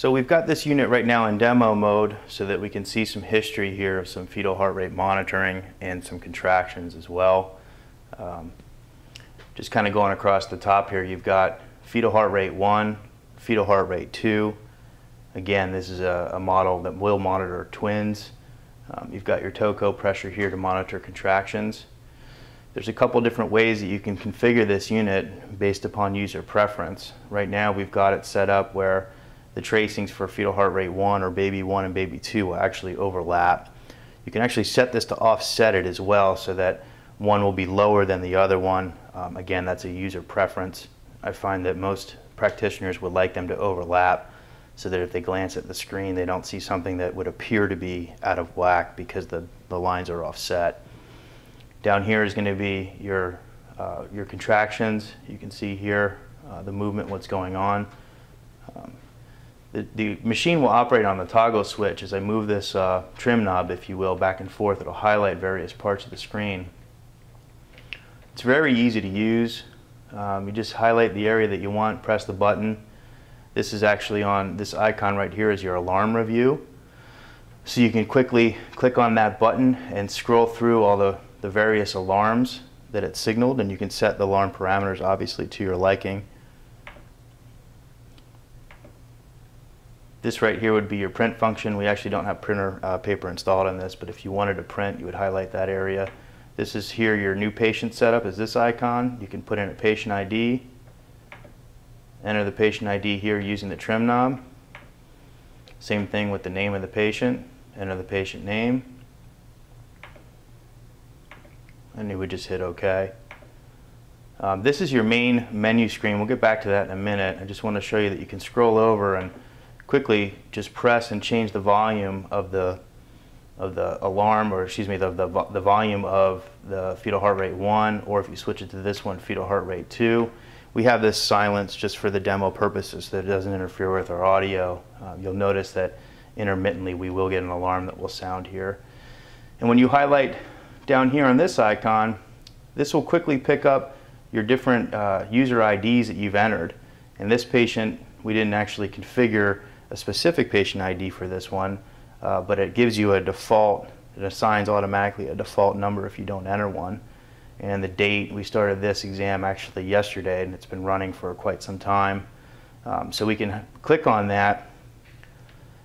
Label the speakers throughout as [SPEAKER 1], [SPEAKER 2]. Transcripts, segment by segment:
[SPEAKER 1] So we've got this unit right now in demo mode so that we can see some history here of some fetal heart rate monitoring and some contractions as well. Um, just kind of going across the top here, you've got fetal heart rate 1, fetal heart rate 2. Again, this is a, a model that will monitor twins. Um, you've got your TOCO pressure here to monitor contractions. There's a couple different ways that you can configure this unit based upon user preference. Right now we've got it set up where the tracings for fetal heart rate 1 or baby 1 and baby 2 will actually overlap. You can actually set this to offset it as well so that one will be lower than the other one. Um, again, that's a user preference. I find that most practitioners would like them to overlap so that if they glance at the screen, they don't see something that would appear to be out of whack because the, the lines are offset. Down here is going to be your, uh, your contractions. You can see here uh, the movement, what's going on. Um, the, the, machine will operate on the toggle switch. As I move this uh, trim knob, if you will, back and forth, it'll highlight various parts of the screen. It's very easy to use. Um, you just highlight the area that you want, press the button. This is actually on, this icon right here is your alarm review. So you can quickly click on that button and scroll through all the, the various alarms that it signaled and you can set the alarm parameters obviously to your liking. This right here would be your print function. We actually don't have printer uh, paper installed on this, but if you wanted to print, you would highlight that area. This is here your new patient setup is this icon. You can put in a patient ID, enter the patient ID here using the trim knob. Same thing with the name of the patient, enter the patient name. And you would just hit OK. Um, this is your main menu screen. We'll get back to that in a minute. I just want to show you that you can scroll over and quickly just press and change the volume of the of the alarm or excuse me the, the, the volume of the fetal heart rate 1 or if you switch it to this one fetal heart rate 2 we have this silence just for the demo purposes so that it doesn't interfere with our audio. Um, you'll notice that intermittently we will get an alarm that will sound here. And when you highlight down here on this icon this will quickly pick up your different uh, user IDs that you've entered. And this patient we didn't actually configure a specific patient ID for this one, uh, but it gives you a default, it assigns automatically a default number if you don't enter one. And the date, we started this exam actually yesterday and it's been running for quite some time. Um, so we can click on that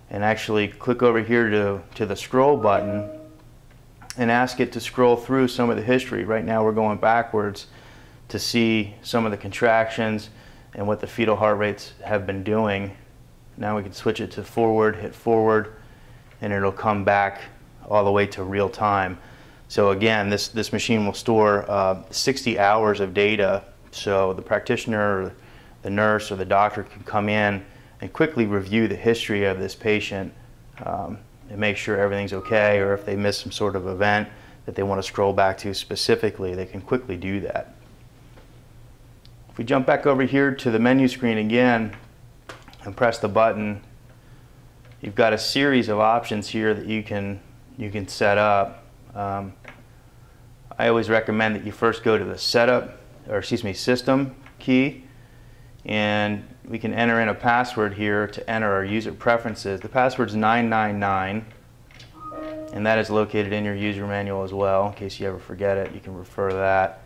[SPEAKER 1] and actually click over here to, to the scroll button and ask it to scroll through some of the history. Right now we're going backwards to see some of the contractions and what the fetal heart rates have been doing now we can switch it to forward, hit forward, and it'll come back all the way to real time. So again, this, this machine will store uh, 60 hours of data so the practitioner the nurse or the doctor can come in and quickly review the history of this patient um, and make sure everything's okay or if they miss some sort of event that they want to scroll back to specifically, they can quickly do that. If we jump back over here to the menu screen again, and press the button, you've got a series of options here that you can you can set up. Um, I always recommend that you first go to the setup or excuse me system key and we can enter in a password here to enter our user preferences. The password is 999 and that is located in your user manual as well in case you ever forget it you can refer to that.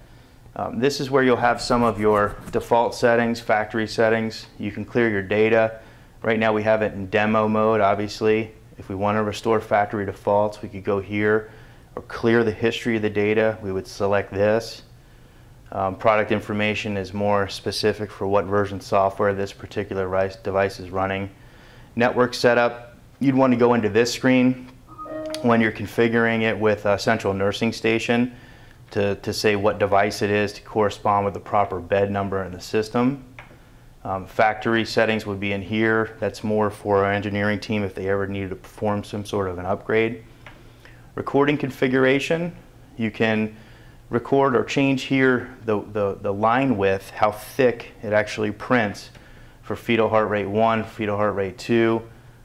[SPEAKER 1] Um, this is where you'll have some of your default settings, factory settings. You can clear your data. Right now we have it in demo mode, obviously. If we want to restore factory defaults, we could go here or clear the history of the data. We would select this. Um, product information is more specific for what version software this particular device is running. Network setup, you'd want to go into this screen when you're configuring it with a central nursing station to, to say what device it is to correspond with the proper bed number in the system. Um, factory settings would be in here. That's more for our engineering team if they ever needed to perform some sort of an upgrade. Recording configuration, you can record or change here the, the, the line width, how thick it actually prints for fetal heart rate 1, fetal heart rate 2,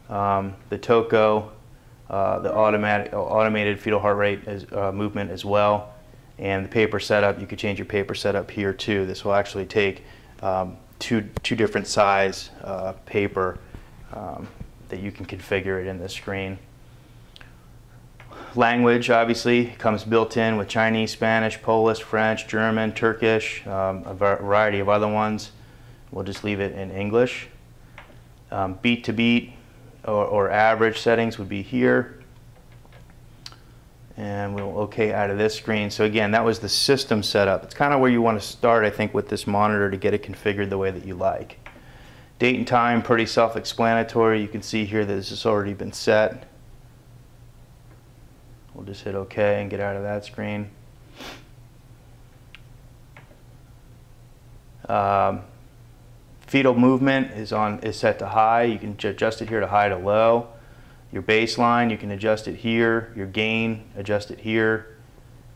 [SPEAKER 1] um, the TOCO, uh, the automatic, automated fetal heart rate as, uh, movement as well and the paper setup, you could change your paper setup here too. This will actually take um, two, two different size uh, paper um, that you can configure it in the screen. Language obviously comes built in with Chinese, Spanish, Polish, French, German, Turkish, um, a variety of other ones. We'll just leave it in English. Um, beat to beat or, or average settings would be here. And we'll OK out of this screen. So again, that was the system setup. It's kind of where you want to start, I think, with this monitor to get it configured the way that you like. Date and time, pretty self-explanatory. You can see here that this has already been set. We'll just hit OK and get out of that screen. Um, fetal movement is on is set to high. You can adjust it here to high to low. Your baseline, you can adjust it here. Your gain, adjust it here.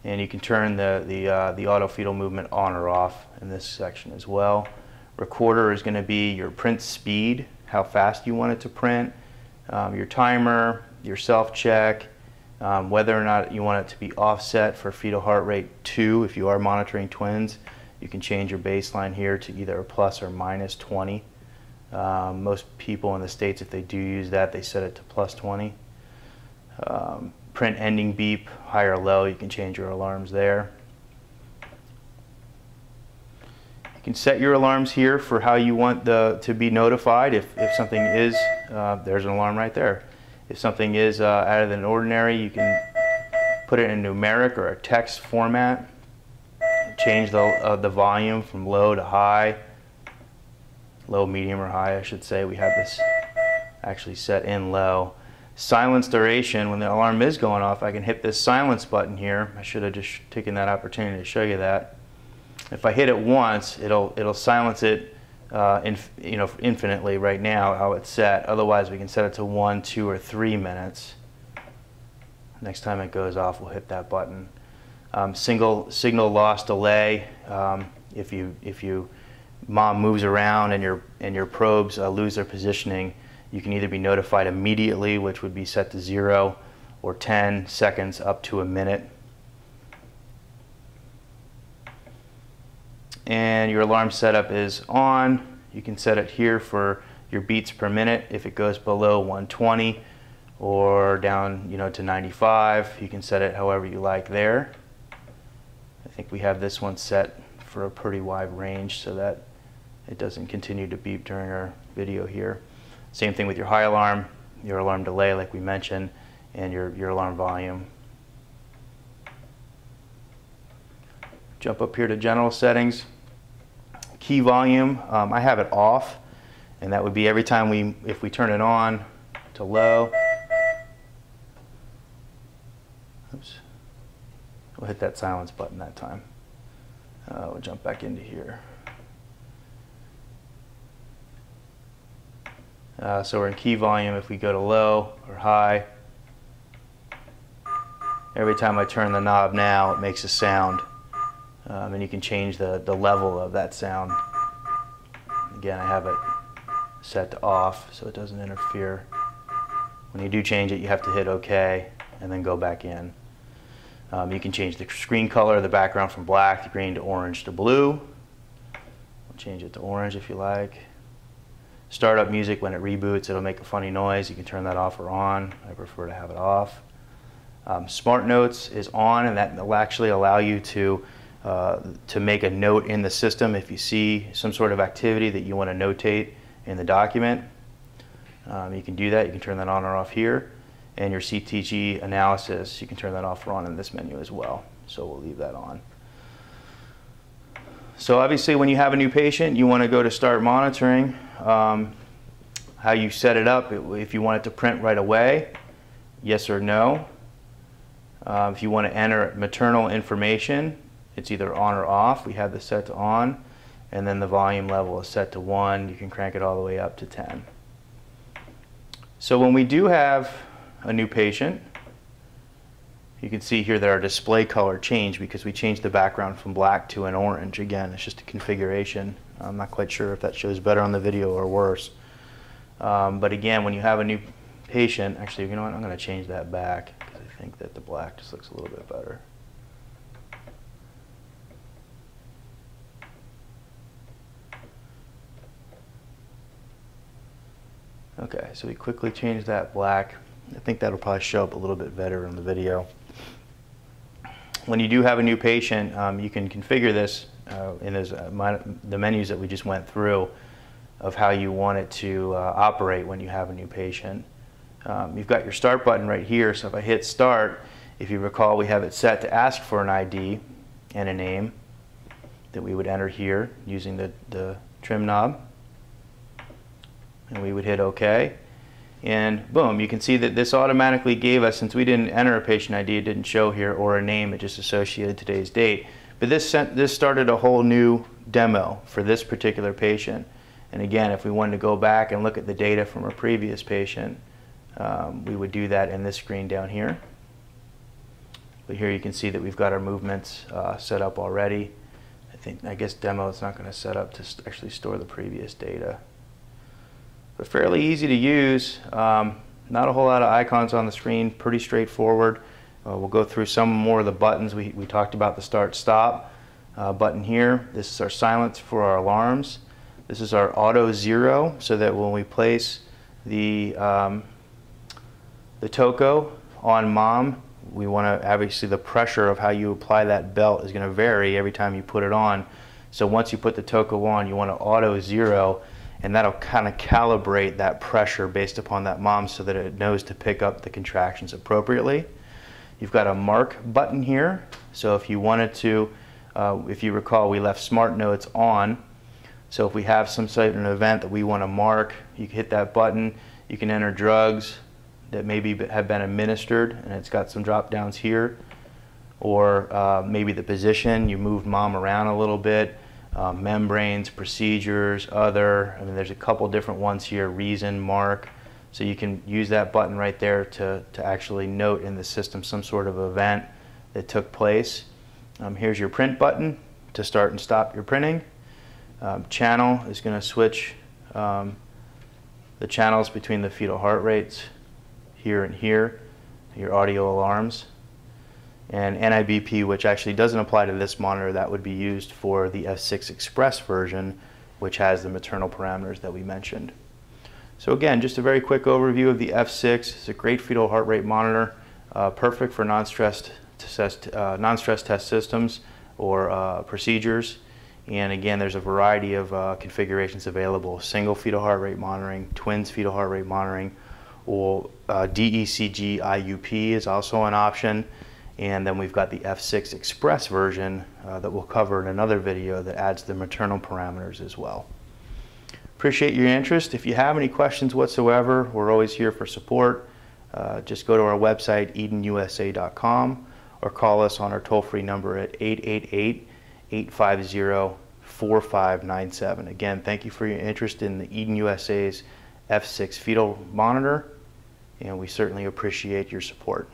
[SPEAKER 1] And you can turn the, the, uh, the auto fetal movement on or off in this section as well. Recorder is going to be your print speed, how fast you want it to print, um, your timer, your self-check, um, whether or not you want it to be offset for fetal heart rate 2 if you are monitoring twins. You can change your baseline here to either a plus or minus 20. Um, most people in the States, if they do use that, they set it to plus 20. Um, print ending beep, high or low, you can change your alarms there. You can set your alarms here for how you want the, to be notified. If, if something is, uh, there's an alarm right there. If something is uh, out of the ordinary, you can put it in numeric or a text format. Change the, uh, the volume from low to high. Low, medium, or high, I should say. We have this actually set in low. Silence duration, when the alarm is going off, I can hit this silence button here. I should have just taken that opportunity to show you that. If I hit it once, it'll it'll silence it, uh, inf you know, infinitely right now how it's set. Otherwise, we can set it to one, two, or three minutes. Next time it goes off, we'll hit that button. Um, single signal loss delay. Um, if you if you mom moves around and your and your probes uh, lose their positioning, you can either be notified immediately, which would be set to zero, or 10 seconds up to a minute. and your alarm setup is on. You can set it here for your beats per minute if it goes below 120 or down you know to 95 you can set it however you like there I think we have this one set for a pretty wide range so that it doesn't continue to beep during our video here. Same thing with your high alarm your alarm delay like we mentioned and your, your alarm volume. Jump up here to general settings. Key volume, um, I have it off, and that would be every time we, if we turn it on to low, oops, we'll hit that silence button that time. Uh, we'll jump back into here. Uh, so we're in key volume. If we go to low or high, every time I turn the knob now, it makes a sound. Um, and you can change the, the level of that sound. Again, I have it set to off so it doesn't interfere. When you do change it, you have to hit OK and then go back in. Um, you can change the screen color, the background from black to green to orange to blue. We'll change it to orange if you like. Startup music, when it reboots, it'll make a funny noise. You can turn that off or on. I prefer to have it off. Um, Smart Notes is on, and that will actually allow you to uh, to make a note in the system if you see some sort of activity that you want to notate in the document. Um, you can do that. You can turn that on or off here. And your CTG analysis, you can turn that off or on in this menu as well. So we'll leave that on. So obviously when you have a new patient, you want to go to start monitoring. Um, how you set it up, if you want it to print right away, yes or no. Uh, if you want to enter maternal information, it's either on or off. We have this set to on, and then the volume level is set to 1. You can crank it all the way up to 10. So when we do have a new patient, you can see here that our display color changed because we changed the background from black to an orange. Again, it's just a configuration. I'm not quite sure if that shows better on the video or worse. Um, but again, when you have a new patient, actually, you know what, I'm going to change that back because I think that the black just looks a little bit better. Okay, so we quickly change that black. I think that'll probably show up a little bit better in the video. When you do have a new patient, um, you can configure this uh, in those, uh, the menus that we just went through of how you want it to uh, operate when you have a new patient. Um, you've got your start button right here, so if I hit start, if you recall, we have it set to ask for an ID and a name that we would enter here using the, the trim knob. And we would hit OK. And boom, you can see that this automatically gave us, since we didn't enter a patient ID, it didn't show here, or a name, it just associated today's date. But this, sent, this started a whole new demo for this particular patient. And again, if we wanted to go back and look at the data from a previous patient, um, we would do that in this screen down here. But here you can see that we've got our movements uh, set up already. I think, I guess demo is not going to set up to actually store the previous data. But fairly easy to use. Um, not a whole lot of icons on the screen, pretty straightforward. Uh, we'll go through some more of the buttons. We, we talked about the start stop uh, button here. This is our silence for our alarms. This is our auto zero so that when we place the um, the Toco on mom, we want to obviously the pressure of how you apply that belt is going to vary every time you put it on. So once you put the Toco on, you want to auto zero and that'll kind of calibrate that pressure based upon that mom so that it knows to pick up the contractions appropriately. You've got a mark button here. So if you wanted to, uh, if you recall, we left smart notes on. So if we have some sort of an event that we want to mark, you can hit that button. You can enter drugs, that maybe have been administered and it's got some drop downs here or uh, maybe the position you moved mom around a little bit um, membranes procedures other I mean there's a couple different ones here reason mark. So you can use that button right there to, to actually note in the system some sort of event that took place. Um, here's your print button to start and stop your printing. Um, channel is going to switch um, the channels between the fetal heart rates here and here, your audio alarms. And NIBP, which actually doesn't apply to this monitor, that would be used for the F6 Express version, which has the maternal parameters that we mentioned. So again, just a very quick overview of the F6. It's a great fetal heart rate monitor, uh, perfect for non-stress test, uh, non-stress test systems or uh, procedures. And again, there's a variety of uh, configurations available. Single fetal heart rate monitoring, twins fetal heart rate monitoring, or uh, DECG IUP is also an option. And then we've got the F6 Express version uh, that we'll cover in another video that adds the maternal parameters as well. Appreciate your interest. If you have any questions whatsoever, we're always here for support. Uh, just go to our website, edanusa.com, or call us on our toll-free number at 888-850-4597. Again, thank you for your interest in the Edan USA's F6 fetal monitor and we certainly appreciate your support.